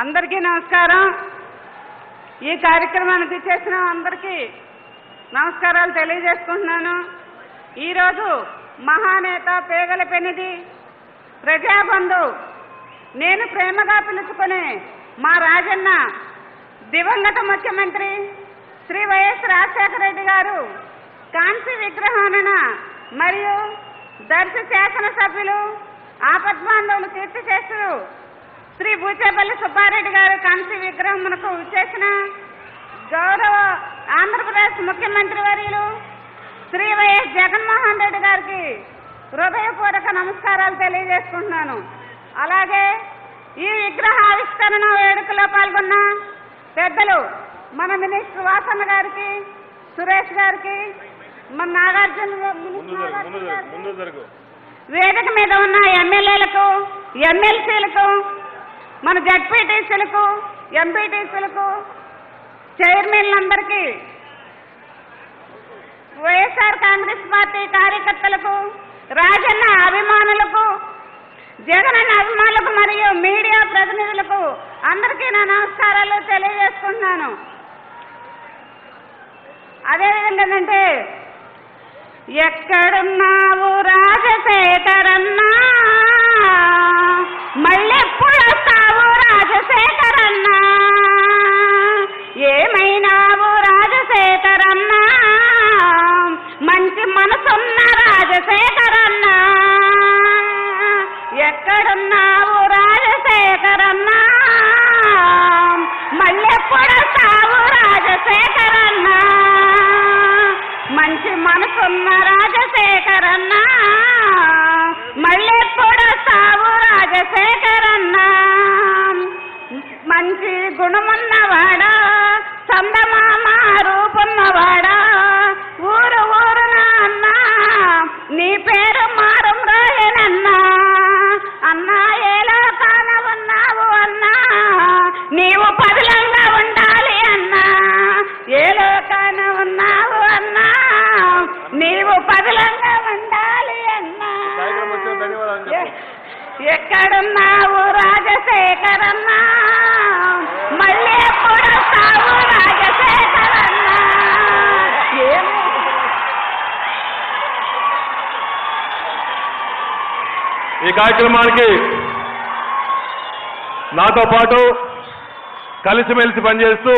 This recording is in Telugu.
అందరికీ నమస్కారం. ఈ కార్యక్రమానికి చేసిన అందరికీ నమస్కారాలు తెలియజేసుకుంటున్నాను. ఈరోజు మహానేత పేగల పెనిది ప్రజాబంధు. నేను ప్రేమగా పిలుచుకునే మా రాజన్న దివంగత ముఖ్యమంత్రి శ్రీ వైఎస్ రాజశేఖర రెడ్డి గారు కాంతి విగ్రహాన మరియు దర్శి శాసనసభ్యులు ఆపద్బాంధవులు తీర్చి చేస్తూ శ్రీ బూచేపల్లి సుబ్బారెడ్డి గారు కాంతి విగ్రహమునకు చేసిన గౌరవ ఆంధ్రప్రదేశ్ ముఖ్యమంత్రి వర్యులు శ్రీ వైఎస్ జగన్మోహన్ రెడ్డి గారికి హృదయపూర్వక నమస్కారాలు తెలియజేసుకుంటున్నాను. అలాగే ఈ విగ్రహ ఆవిష్కరణ వేడుకలో పాల్గొన్న పెద్దలు మన మినిస్టర్ వాసన్న గారికి సురేష్ గారికి మన నాగార్జున వేదిక మీద ఉన్న ఎమ్మెల్యేలకు ఎమ్మెల్సీలకు మన జడ్పీటీసీలకు ఎంపీటీసీలకు చైర్మన్లందరికీ వైఎస్ఆర్ కాంగ్రెస్ పార్టీ కార్యకర్తలకు రాజన్న అభిమానులకు జగనన్న అభిమానులకు మరియు మీడియా ప్రతినిధులకు అందరికీ నా నమస్కారాలు తెలియజేసుకుంటున్నాను. అదేవిధంగా ఏంటంటే ఎక్కడున్నావు రాజ ఎక్కడున్నావు రాజశేఖరన్నా. మళ్ళెప్పుడు సావు రాజశేఖరన్నా. మంచి మనసున్న రాజశేఖరన్నా. మళ్ళెప్పుడు సావు రాజశేఖరన్నా. మంచి గుణమున్నవాడా చందమామ రూపున్నవాడా. ఊరు ఊరునా అన్నా నీ నీవు పదిలంగా ఉండాలి అన్నా. ఎక్కడున్నావు రాజశేఖరన్నా? మళ్ళీ ఎప్పుడు వస్తావు రాజశేఖరన్నా ఈ కార్యక్రమానికి నాతో పాటు కలిసిమెలిసి పనిచేస్తూ